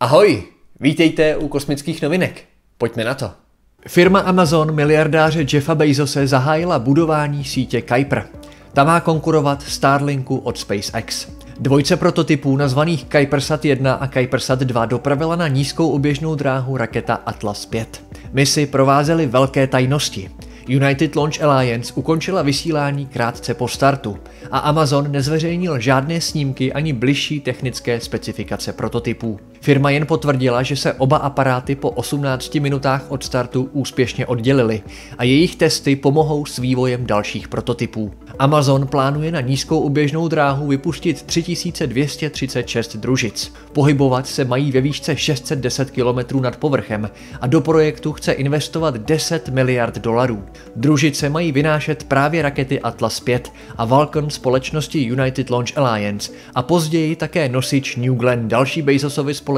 Ahoj, vítejte u kosmických novinek. Pojďme na to. Firma Amazon miliardáře Jeffa Bezose zahájila budování sítě Kuiper. Ta má konkurovat Starlinku od SpaceX. Dvojce prototypů nazvaných Kuipersat 1 a Kuipersat 2 dopravila na nízkou oběžnou dráhu raketa Atlas 5. Misi provázely velké tajnosti. United Launch Alliance ukončila vysílání krátce po startu a Amazon nezveřejnil žádné snímky ani bližší technické specifikace prototypů. Firma jen potvrdila, že se oba aparáty po 18 minutách od startu úspěšně oddělily a jejich testy pomohou s vývojem dalších prototypů. Amazon plánuje na nízkou oběžnou dráhu vypustit 3236 družic. Pohybovat se mají ve výšce 610 km nad povrchem a do projektu chce investovat 10 miliard dolarů. Družice mají vynášet právě rakety Atlas 5 a Vulcan společnosti United Launch Alliance a později také nosič New Glenn další Bezosovy společnosti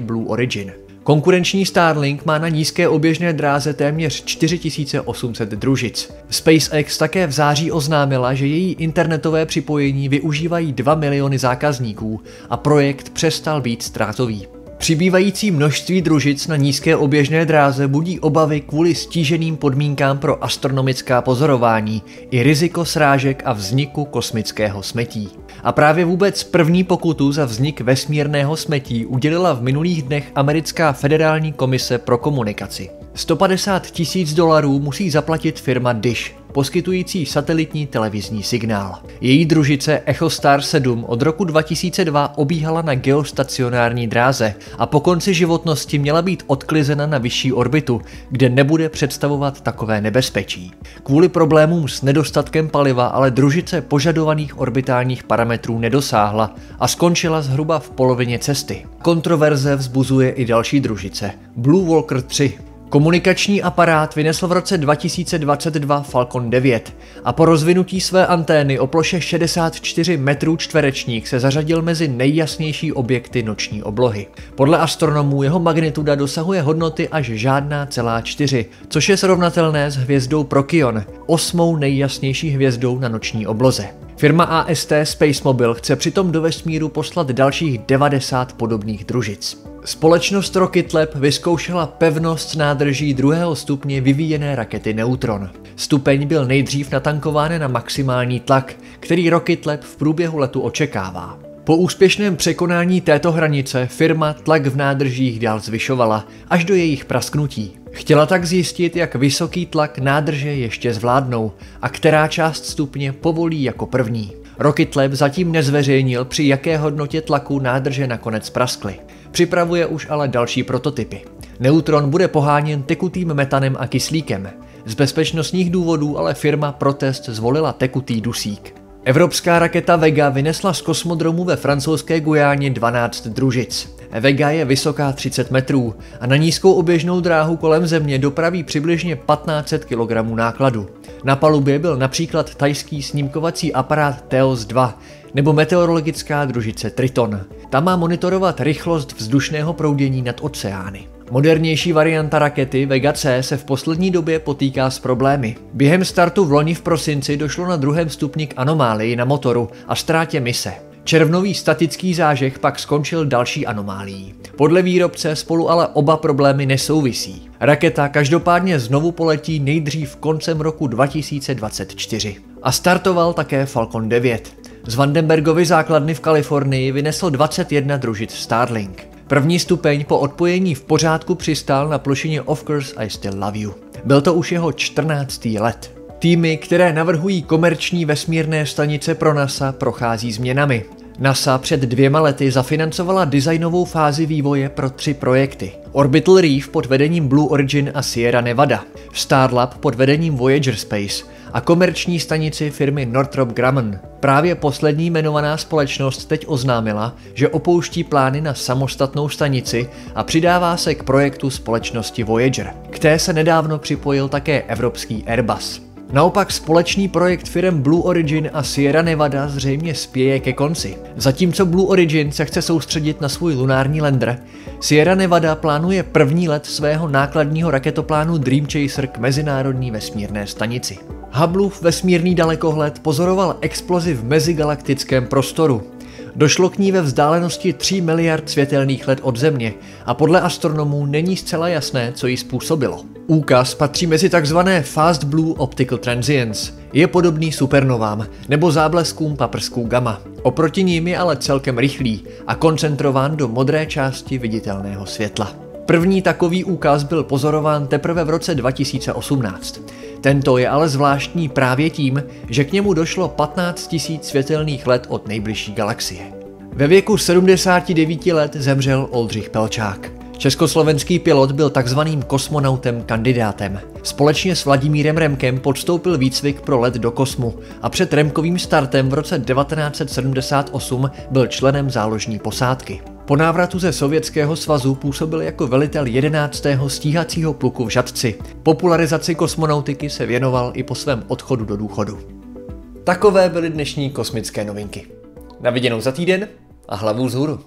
Blue Origin. Konkurenční Starlink má na nízké oběžné dráze téměř 4800 družic. SpaceX také v září oznámila, že její internetové připojení využívají 2 miliony zákazníků a projekt přestal být ztrátový. Přibývající množství družic na nízké oběžné dráze budí obavy kvůli stíženým podmínkám pro astronomická pozorování i riziko srážek a vzniku kosmického smetí. A právě vůbec první pokutu za vznik vesmírného smetí udělila v minulých dnech americká federální komise pro komunikaci. 150 tisíc dolarů musí zaplatit firma Dish, poskytující satelitní televizní signál. Její družice EchoStar 7 od roku 2002 obíhala na geostacionární dráze a po konci životnosti měla být odklizena na vyšší orbitu, kde nebude představovat takové nebezpečí. Kvůli problémům s nedostatkem paliva ale družice požadovaných orbitálních parametrů nedosáhla a skončila zhruba v polovině cesty. Kontroverze vzbuzuje i další družice. Blue Walker 3, Komunikační aparát vynesl v roce 2022 Falcon 9 a po rozvinutí své antény o ploše 64 metrů čtverečních se zařadil mezi nejjasnější objekty noční oblohy. Podle astronomů jeho magnituda dosahuje hodnoty až žádná celá čtyři, což je srovnatelné s hvězdou Procyon, osmou nejjasnější hvězdou na noční obloze. Firma AST Space Mobile chce přitom do vesmíru poslat dalších 90 podobných družic. Společnost Rocket vyzkoušela pevnost nádrží druhého stupně vyvíjené rakety Neutron. Stupeň byl nejdřív natankován na maximální tlak, který Rocket v průběhu letu očekává. Po úspěšném překonání této hranice firma tlak v nádržích dál zvyšovala, až do jejich prasknutí. Chtěla tak zjistit, jak vysoký tlak nádrže ještě zvládnou a která část stupně povolí jako první. Rocket Lab zatím nezveřejnil, při jaké hodnotě tlaku nádrže nakonec praskly. Připravuje už ale další prototypy. Neutron bude poháněn tekutým metanem a kyslíkem. Z bezpečnostních důvodů ale firma Protest zvolila tekutý dusík. Evropská raketa Vega vynesla z kosmodromu ve francouzské Gujáně 12 družic. Vega je vysoká 30 metrů a na nízkou oběžnou dráhu kolem Země dopraví přibližně 1500 kg nákladu. Na palubě byl například tajský snímkovací aparát Theos 2 nebo meteorologická družice Triton. Ta má monitorovat rychlost vzdušného proudění nad oceány. Modernější varianta rakety Vega C se v poslední době potýká s problémy. Během startu v loni v prosinci došlo na druhém stupni k anomálii na motoru a ztrátě mise. Červnový statický zážeh pak skončil další anomálií. Podle výrobce spolu ale oba problémy nesouvisí. Raketa každopádně znovu poletí nejdřív koncem roku 2024. A startoval také Falcon 9. Z Vandenbergovy základny v Kalifornii vynesl 21 družic Starlink. První stupeň po odpojení v pořádku přistál na plošině Of Course I Still Love You. Byl to už jeho 14. let. Týmy, které navrhují komerční vesmírné stanice pro NASA, prochází změnami. NASA před dvěma lety zafinancovala designovou fázi vývoje pro tři projekty. Orbital Reef pod vedením Blue Origin a Sierra Nevada, Starlab pod vedením Voyager Space a komerční stanici firmy Northrop Grumman. Právě poslední jmenovaná společnost teď oznámila, že opouští plány na samostatnou stanici a přidává se k projektu společnosti Voyager. K té se nedávno připojil také evropský Airbus. Naopak společný projekt firm Blue Origin a Sierra Nevada zřejmě spěje ke konci. Zatímco Blue Origin se chce soustředit na svůj lunární lander, Sierra Nevada plánuje první let svého nákladního raketoplánu Dream Chaser k mezinárodní vesmírné stanici. Hubbleův vesmírný dalekohled pozoroval explozi v mezigalaktickém prostoru. Došlo k ní ve vzdálenosti 3 miliard světelných let od Země a podle astronomů není zcela jasné, co ji způsobilo. Úkaz patří mezi takzvané Fast Blue Optical Transients. Je podobný supernovám nebo zábleskům paprsků gamma. Oproti ním je ale celkem rychlý a koncentrován do modré části viditelného světla. První takový úkaz byl pozorován teprve v roce 2018. Tento je ale zvláštní právě tím, že k němu došlo 15 000 světelných let od nejbližší galaxie. Ve věku 79 let zemřel Oldřich Pelčák. Československý pilot byl takzvaným kosmonautem kandidátem. Společně s Vladimírem Remkem podstoupil výcvik pro let do kosmu a před Remkovým startem v roce 1978 byl členem záložní posádky. Po návratu ze Sovětského svazu působil jako velitel 11. stíhacího pluku v Žadci. Popularizaci kosmonautiky se věnoval i po svém odchodu do důchodu. Takové byly dnešní kosmické novinky. Na viděnou za týden a hlavu vzhůru.